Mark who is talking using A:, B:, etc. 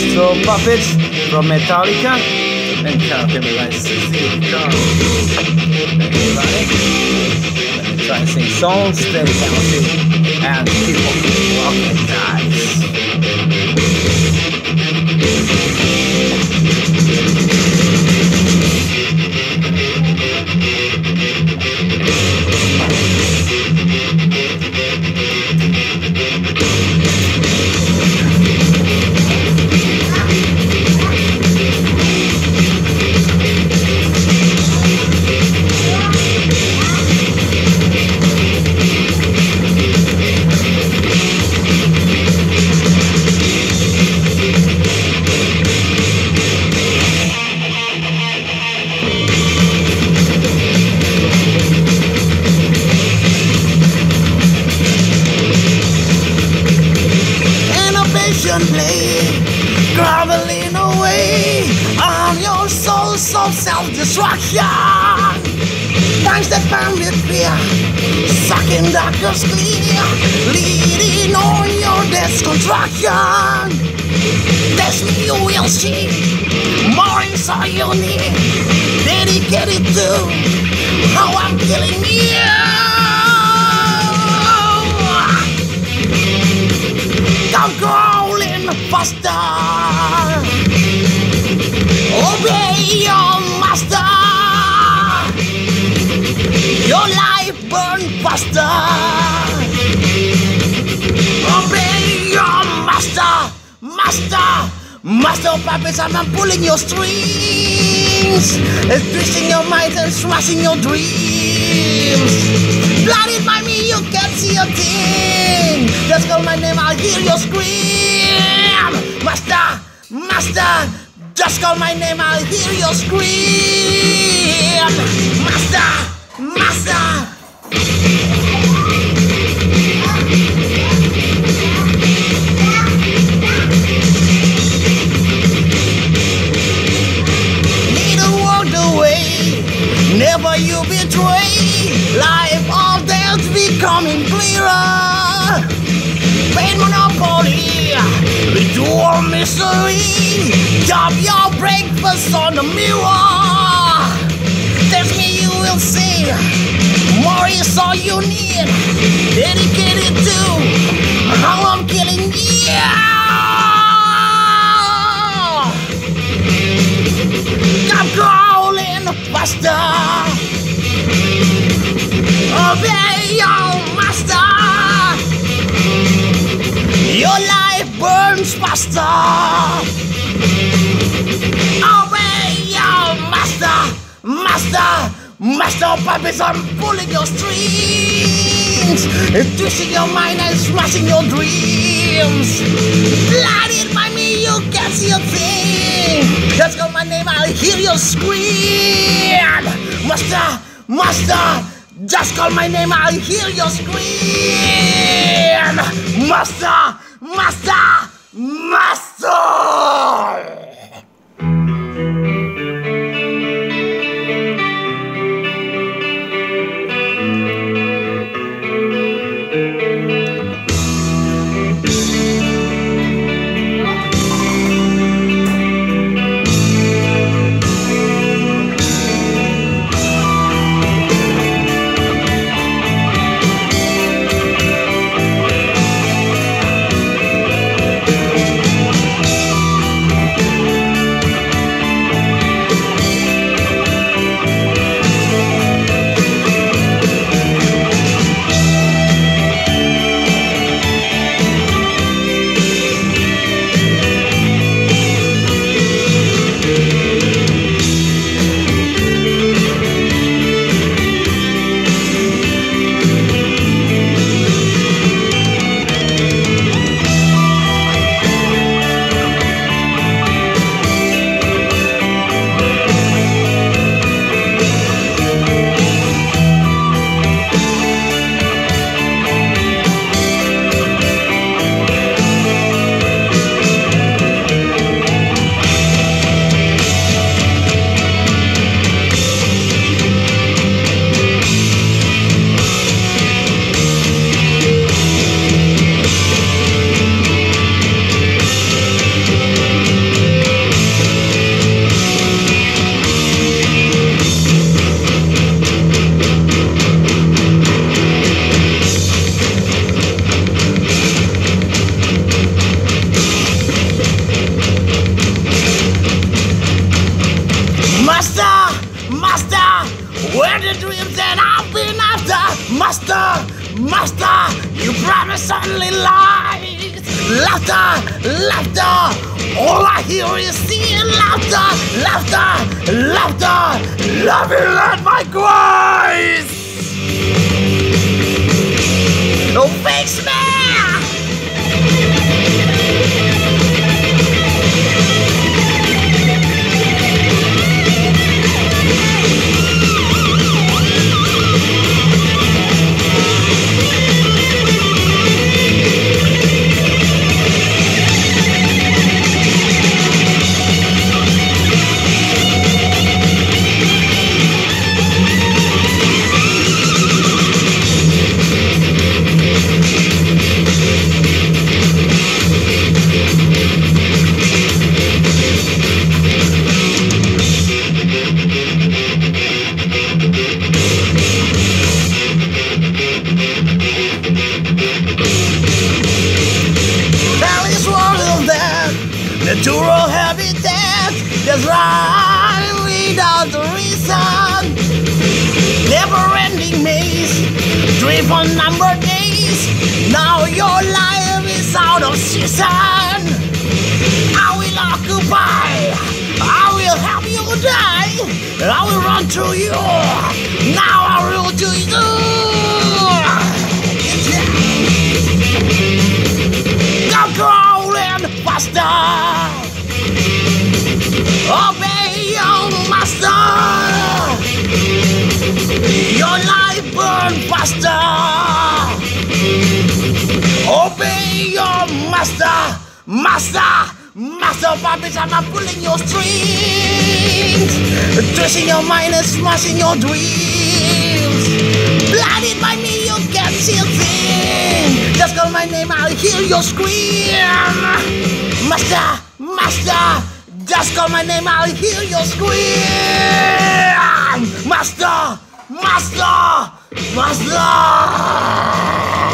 A: Master of Puppets from Metallica. And me try and sing songs, steady counting, and keep on
B: Innovation play, groveling away on your souls of self-destruction. Times that found it clear, sucking darkness clear, leading on your destruction. Me you will see, more inside you need, dedicated to how I'm killing you. Faster. Obey your master. Your life burn faster. Obey your master, master. Master of puppets, I'm pulling your strings, twisting your mind and smashing your dreams. Blinded by me, you can't see a thing. Just call my name, I'll hear your scream. Master, master, just call my name, I'll hear your scream. Master, master. Never you betray. Life or death becoming clearer. Pain monopoly, endure misery. Chop your breakfast on the mirror. That's me you will see. More is all you need. Dedicated to how I'm killing you. I'm crawling faster. Faster. Obey your master, master, master of puppets. I'm pulling your strings, twisting your mind and smashing your dreams. Blinded by me, you can't see a thing. Just call my name, I'll hear you scream. Master, master, just call my name, I'll hear you scream. Master, master, master. Master, you promise only lies. Laughter, laughter, all I hear is seeing laughter, laughter, laughter. Love you, Lord, my cries. Natural habitat, just right without reason. Never ending maze, driven number days. Now your life is out of season. I will occupy, I will help you die. I will run through you. Now I will do you. Your life burn faster. Obey your master, master, master. I'm pulling your strings, twisting your mind and smashing your dreams. Blinded by me, you a thing. Just call my name, I'll hear your scream. Master, master, just call my name, I'll hear your scream. Master, master, master.